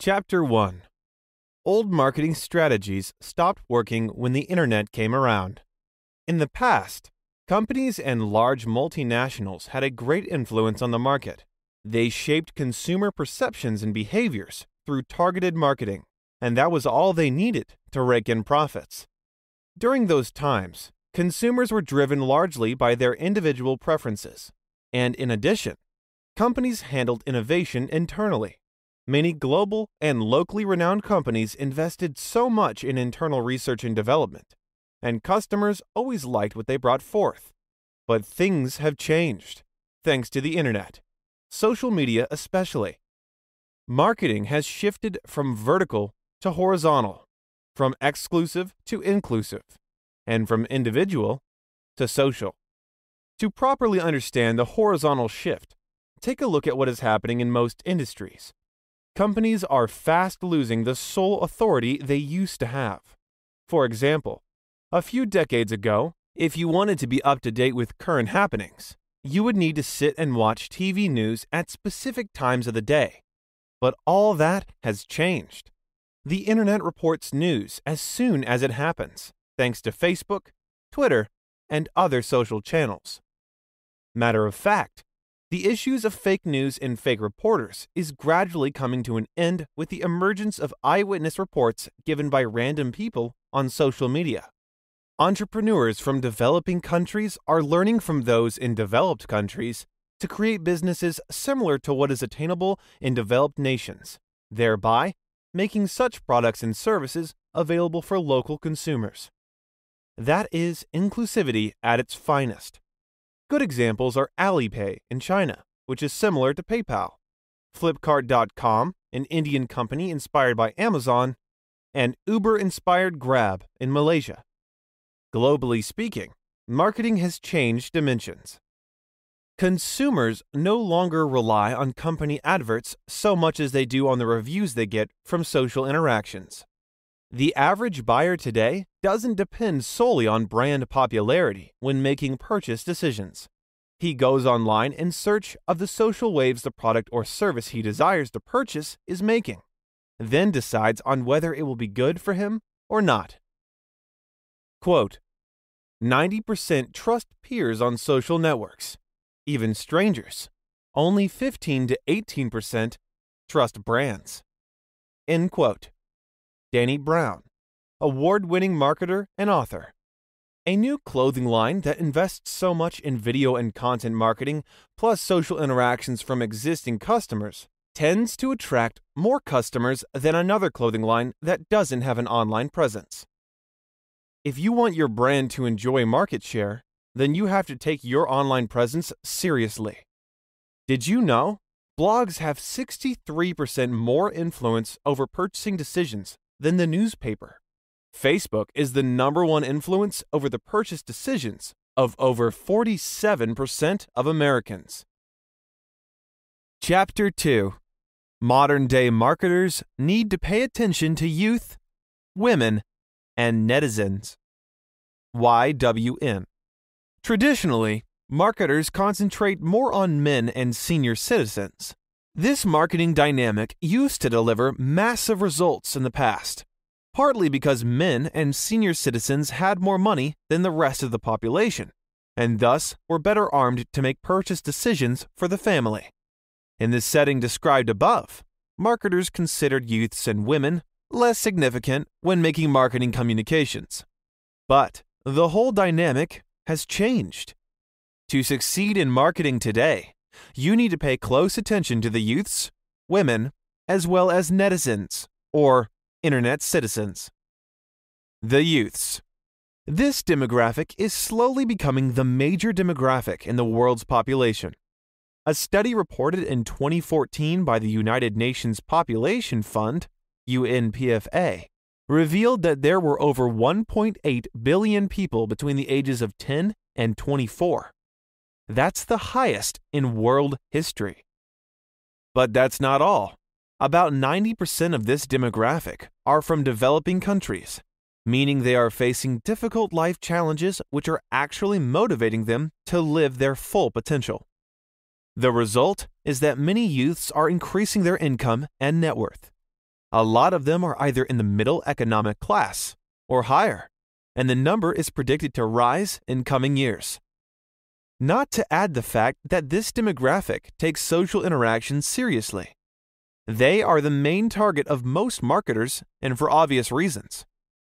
Chapter 1 Old marketing strategies stopped working when the internet came around. In the past, companies and large multinationals had a great influence on the market. They shaped consumer perceptions and behaviors through targeted marketing, and that was all they needed to rake in profits. During those times, consumers were driven largely by their individual preferences, and in addition, companies handled innovation internally. Many global and locally renowned companies invested so much in internal research and development, and customers always liked what they brought forth. But things have changed, thanks to the internet, social media especially. Marketing has shifted from vertical to horizontal, from exclusive to inclusive, and from individual to social. To properly understand the horizontal shift, take a look at what is happening in most industries companies are fast losing the sole authority they used to have. For example, a few decades ago, if you wanted to be up to date with current happenings, you would need to sit and watch TV news at specific times of the day. But all that has changed. The internet reports news as soon as it happens, thanks to Facebook, Twitter, and other social channels. Matter of fact, the issues of fake news and fake reporters is gradually coming to an end with the emergence of eyewitness reports given by random people on social media. Entrepreneurs from developing countries are learning from those in developed countries to create businesses similar to what is attainable in developed nations, thereby making such products and services available for local consumers. That is inclusivity at its finest. Good examples are Alipay in China, which is similar to PayPal, Flipkart.com, an Indian company inspired by Amazon, and Uber inspired Grab in Malaysia. Globally speaking, marketing has changed dimensions. Consumers no longer rely on company adverts so much as they do on the reviews they get from social interactions. The average buyer today doesn't depend solely on brand popularity when making purchase decisions. He goes online in search of the social waves the product or service he desires to purchase is making, then decides on whether it will be good for him or not. Quote 90% trust peers on social networks, even strangers. Only 15 to 18% trust brands. End quote. Danny Brown, award winning marketer and author. A new clothing line that invests so much in video and content marketing, plus social interactions from existing customers, tends to attract more customers than another clothing line that doesn't have an online presence. If you want your brand to enjoy market share, then you have to take your online presence seriously. Did you know? Blogs have 63% more influence over purchasing decisions than the newspaper. Facebook is the number one influence over the purchase decisions of over 47% of Americans. Chapter 2 Modern day marketers need to pay attention to youth, women, and netizens. YWN. Traditionally, marketers concentrate more on men and senior citizens. This marketing dynamic used to deliver massive results in the past, partly because men and senior citizens had more money than the rest of the population, and thus were better armed to make purchase decisions for the family. In the setting described above, marketers considered youths and women less significant when making marketing communications. But the whole dynamic has changed. To succeed in marketing today, you need to pay close attention to the youths, women, as well as netizens, or internet citizens. The youths. This demographic is slowly becoming the major demographic in the world's population. A study reported in 2014 by the United Nations Population Fund, UNPFA, revealed that there were over 1.8 billion people between the ages of 10 and 24. That's the highest in world history. But that's not all. About 90% of this demographic are from developing countries, meaning they are facing difficult life challenges which are actually motivating them to live their full potential. The result is that many youths are increasing their income and net worth. A lot of them are either in the middle economic class or higher, and the number is predicted to rise in coming years. Not to add the fact that this demographic takes social interaction seriously. They are the main target of most marketers, and for obvious reasons.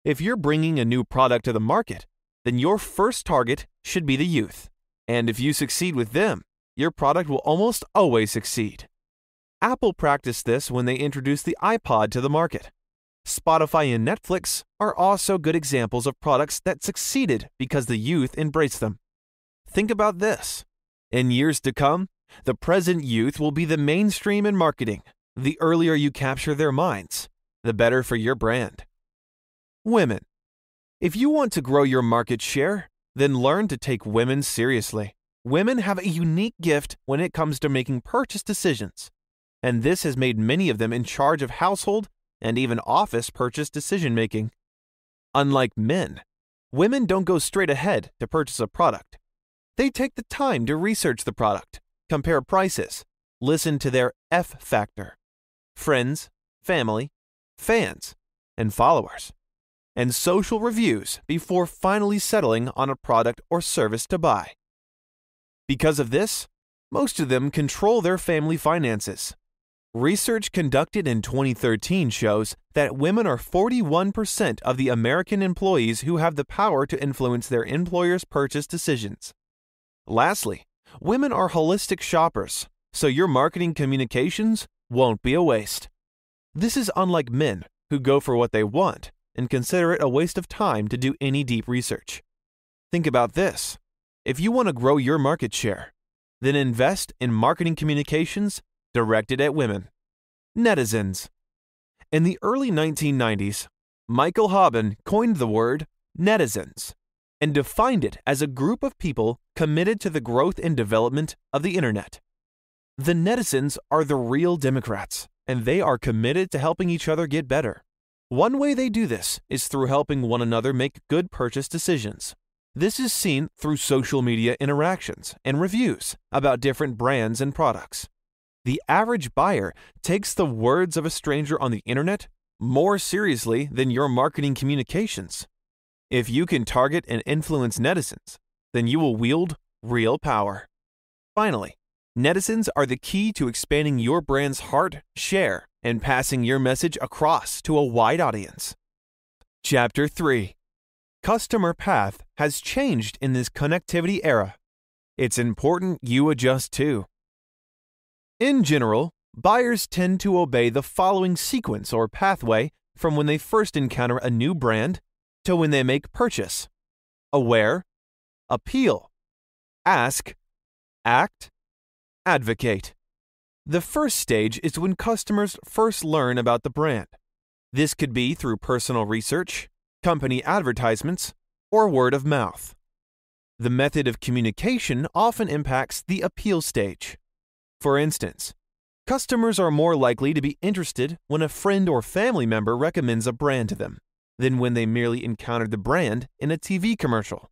If you're bringing a new product to the market, then your first target should be the youth. And if you succeed with them, your product will almost always succeed. Apple practiced this when they introduced the iPod to the market. Spotify and Netflix are also good examples of products that succeeded because the youth embraced them. Think about this. In years to come, the present youth will be the mainstream in marketing. The earlier you capture their minds, the better for your brand. Women. If you want to grow your market share, then learn to take women seriously. Women have a unique gift when it comes to making purchase decisions, and this has made many of them in charge of household and even office purchase decision making. Unlike men, women don't go straight ahead to purchase a product. They take the time to research the product, compare prices, listen to their F factor friends, family, fans, and followers, and social reviews before finally settling on a product or service to buy. Because of this, most of them control their family finances. Research conducted in 2013 shows that women are 41% of the American employees who have the power to influence their employer's purchase decisions. Lastly, women are holistic shoppers, so your marketing communications won't be a waste. This is unlike men who go for what they want and consider it a waste of time to do any deep research. Think about this. If you want to grow your market share, then invest in marketing communications directed at women. Netizens. In the early 1990s, Michael Hauben coined the word netizens and defined it as a group of people committed to the growth and development of the internet. The netizens are the real Democrats, and they are committed to helping each other get better. One way they do this is through helping one another make good purchase decisions. This is seen through social media interactions and reviews about different brands and products. The average buyer takes the words of a stranger on the internet more seriously than your marketing communications. If you can target and influence netizens, then you will wield real power. Finally, netizens are the key to expanding your brand's heart, share, and passing your message across to a wide audience. Chapter 3 Customer Path has changed in this connectivity era. It's important you adjust too. In general, buyers tend to obey the following sequence or pathway from when they first encounter a new brand to when they make purchase aware, appeal, ask, act, advocate. The first stage is when customers first learn about the brand. This could be through personal research, company advertisements, or word of mouth. The method of communication often impacts the appeal stage. For instance, customers are more likely to be interested when a friend or family member recommends a brand to them than when they merely encountered the brand in a TV commercial.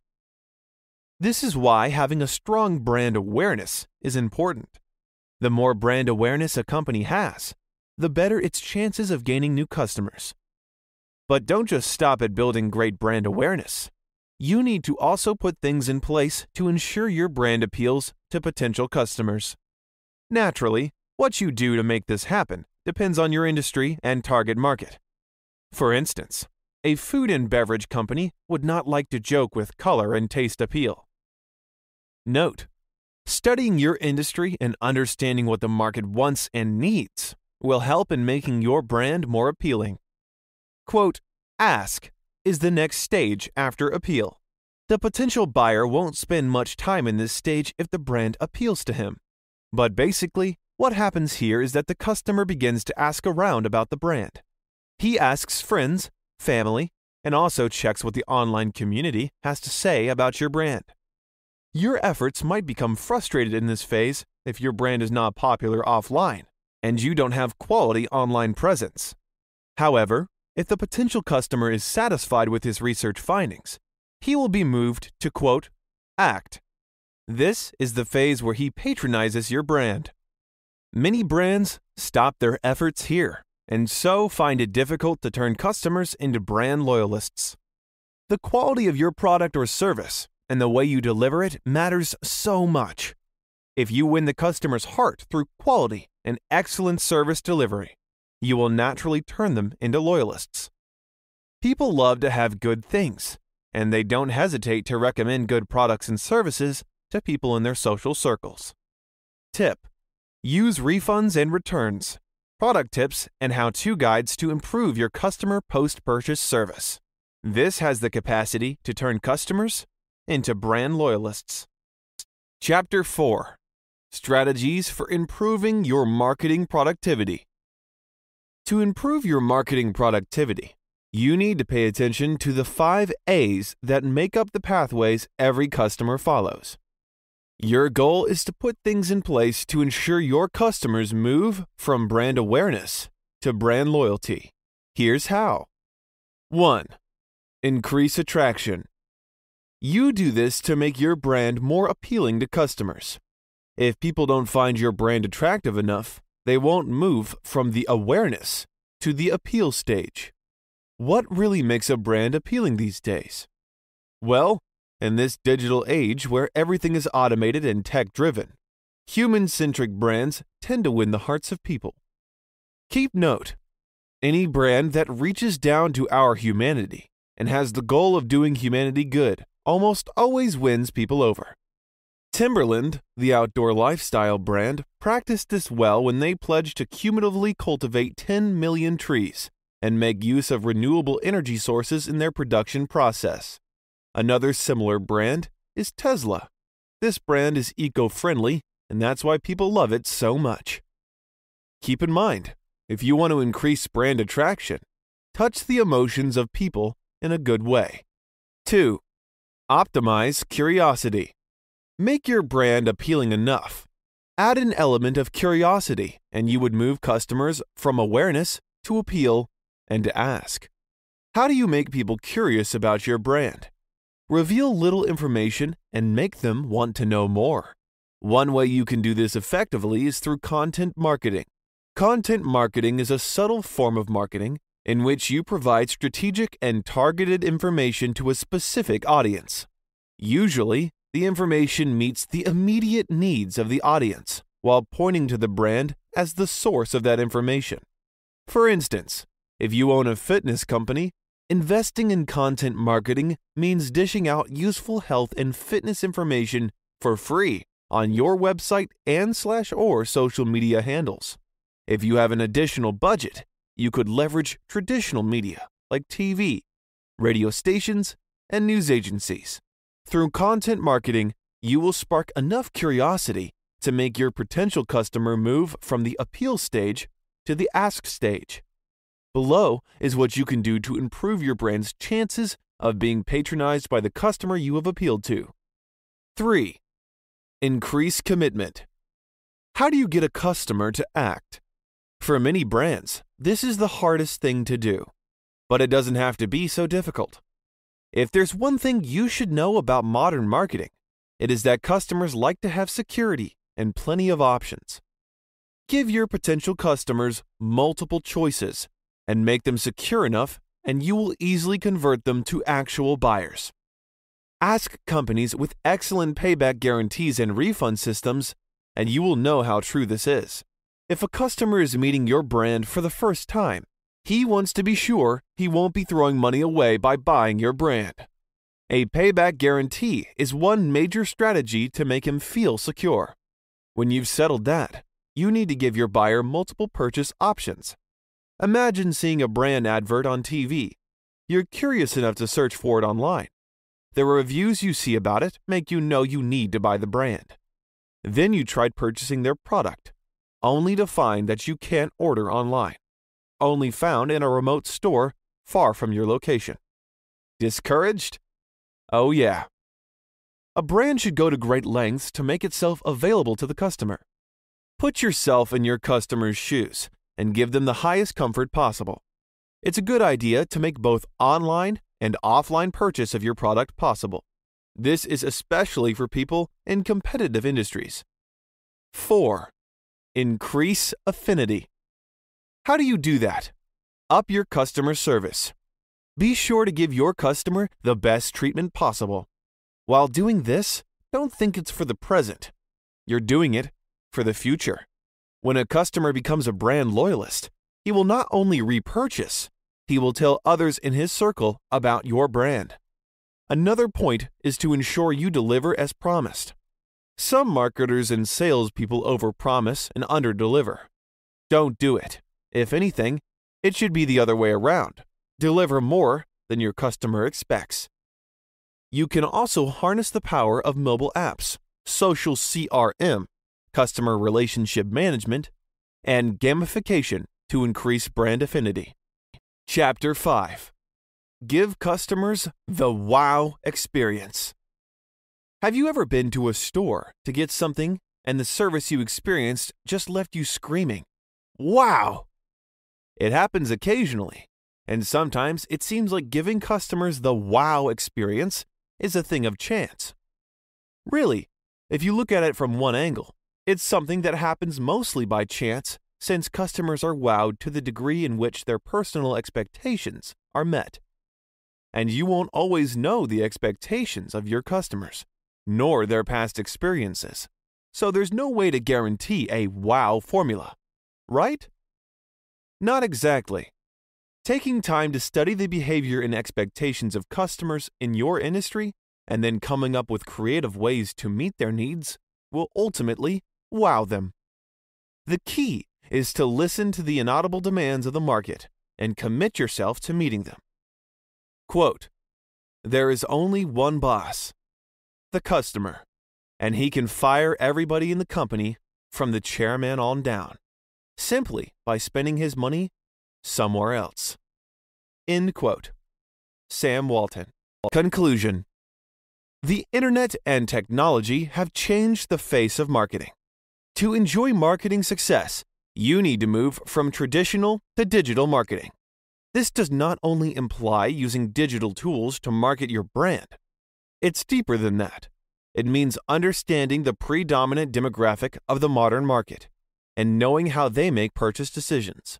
This is why having a strong brand awareness is important. The more brand awareness a company has, the better its chances of gaining new customers. But don't just stop at building great brand awareness. You need to also put things in place to ensure your brand appeals to potential customers. Naturally, what you do to make this happen depends on your industry and target market. For instance, a food and beverage company would not like to joke with color and taste appeal. Note, studying your industry and understanding what the market wants and needs will help in making your brand more appealing. Quote, ask is the next stage after appeal. The potential buyer won't spend much time in this stage if the brand appeals to him. But basically, what happens here is that the customer begins to ask around about the brand. He asks friends, family, and also checks what the online community has to say about your brand. Your efforts might become frustrated in this phase if your brand is not popular offline and you don't have quality online presence. However, if the potential customer is satisfied with his research findings, he will be moved to quote, act. This is the phase where he patronizes your brand. Many brands stop their efforts here and so find it difficult to turn customers into brand loyalists. The quality of your product or service and the way you deliver it matters so much. If you win the customer's heart through quality and excellent service delivery, you will naturally turn them into loyalists. People love to have good things, and they don't hesitate to recommend good products and services to people in their social circles. Tip Use refunds and returns, product tips, and how to guides to improve your customer post purchase service. This has the capacity to turn customers into brand loyalists. Chapter 4 Strategies for Improving Your Marketing Productivity. To improve your marketing productivity, you need to pay attention to the five A's that make up the pathways every customer follows. Your goal is to put things in place to ensure your customers move from brand awareness to brand loyalty. Here's how 1. Increase attraction. You do this to make your brand more appealing to customers. If people don't find your brand attractive enough, they won't move from the awareness to the appeal stage. What really makes a brand appealing these days? Well, in this digital age where everything is automated and tech driven, human centric brands tend to win the hearts of people. Keep note any brand that reaches down to our humanity and has the goal of doing humanity good almost always wins people over. Timberland, the outdoor lifestyle brand, practiced this well when they pledged to cumulatively cultivate 10 million trees and make use of renewable energy sources in their production process. Another similar brand is Tesla. This brand is eco friendly, and that's why people love it so much. Keep in mind, if you want to increase brand attraction, touch the emotions of people in a good way. 2. Optimize curiosity. Make your brand appealing enough. Add an element of curiosity, and you would move customers from awareness to appeal and to ask. How do you make people curious about your brand? Reveal little information and make them want to know more. One way you can do this effectively is through content marketing. Content marketing is a subtle form of marketing in which you provide strategic and targeted information to a specific audience. Usually, the information meets the immediate needs of the audience while pointing to the brand as the source of that information. For instance, if you own a fitness company, Investing in content marketing means dishing out useful health and fitness information for free on your website and slash or social media handles. If you have an additional budget, you could leverage traditional media like TV, radio stations, and news agencies. Through content marketing, you will spark enough curiosity to make your potential customer move from the appeal stage to the ask stage. Below is what you can do to improve your brand's chances of being patronized by the customer you have appealed to. 3. Increase commitment. How do you get a customer to act? For many brands, this is the hardest thing to do, but it doesn't have to be so difficult. If there's one thing you should know about modern marketing, it is that customers like to have security and plenty of options. Give your potential customers multiple choices and make them secure enough, and you will easily convert them to actual buyers. Ask companies with excellent payback guarantees and refund systems, and you will know how true this is. If a customer is meeting your brand for the first time, he wants to be sure he won't be throwing money away by buying your brand. A payback guarantee is one major strategy to make him feel secure. When you've settled that, you need to give your buyer multiple purchase options Imagine seeing a brand advert on TV. You're curious enough to search for it online. The reviews you see about it make you know you need to buy the brand. Then you tried purchasing their product, only to find that you can't order online, only found in a remote store far from your location. Discouraged? Oh, yeah. A brand should go to great lengths to make itself available to the customer. Put yourself in your customer's shoes and give them the highest comfort possible. It's a good idea to make both online and offline purchase of your product possible. This is especially for people in competitive industries. 4. Increase affinity. How do you do that? Up your customer service. Be sure to give your customer the best treatment possible. While doing this, don't think it's for the present. You're doing it for the future. When a customer becomes a brand loyalist, he will not only repurchase, he will tell others in his circle about your brand. Another point is to ensure you deliver as promised. Some marketers and salespeople overpromise and underdeliver. Don't do it. If anything, it should be the other way around. Deliver more than your customer expects. You can also harness the power of mobile apps, social CRM, customer relationship management, and gamification to increase brand affinity. Chapter 5 Give customers the wow experience. Have you ever been to a store to get something and the service you experienced just left you screaming, Wow! It happens occasionally, and sometimes it seems like giving customers the wow experience is a thing of chance. Really, if you look at it from one angle, it's something that happens mostly by chance since customers are wowed to the degree in which their personal expectations are met. And you won't always know the expectations of your customers, nor their past experiences. So there's no way to guarantee a wow formula, right? Not exactly. Taking time to study the behavior and expectations of customers in your industry and then coming up with creative ways to meet their needs will ultimately wow them. The key is to listen to the inaudible demands of the market and commit yourself to meeting them. Quote, there is only one boss, the customer, and he can fire everybody in the company from the chairman on down simply by spending his money somewhere else. End quote. Sam Walton. Conclusion The internet and technology have changed the face of marketing. To enjoy marketing success, you need to move from traditional to digital marketing. This does not only imply using digital tools to market your brand, it's deeper than that. It means understanding the predominant demographic of the modern market and knowing how they make purchase decisions.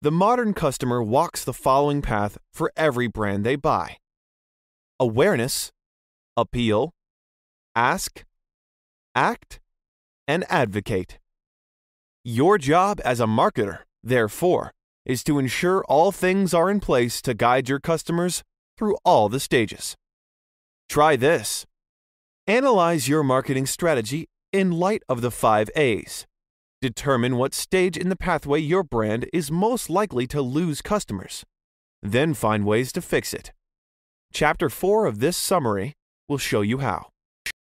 The modern customer walks the following path for every brand they buy awareness, appeal, ask, act, and advocate. Your job as a marketer, therefore, is to ensure all things are in place to guide your customers through all the stages. Try this. Analyze your marketing strategy in light of the five A's Determine what stage in the pathway your brand is most likely to lose customers. Then find ways to fix it. Chapter 4 of this summary will show you how.